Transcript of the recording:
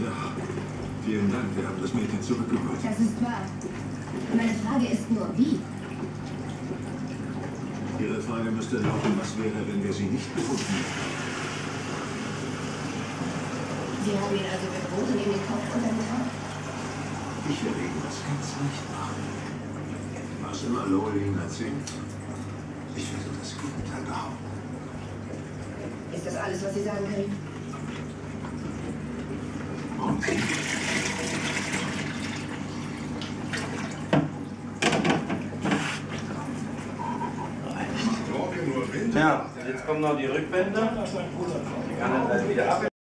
Ja, vielen Dank. Wir haben das Mädchen zurückgeholt. Das ist wahr. Meine Frage ist nur, wie? Ihre Frage müsste lauten, was wäre, wenn wir sie nicht gefunden hätten? Sie haben ihn also bedroht und ihm den Kopf untergetaucht? Ich werde Ihnen das ganz leicht machen. Was immer Lowell Ihnen erzählt, ich werde das Gegenteil behaupten. Ist das alles, was Sie sagen können? Ja, jetzt kommen noch die Rückwände. Die kann dann wieder ab.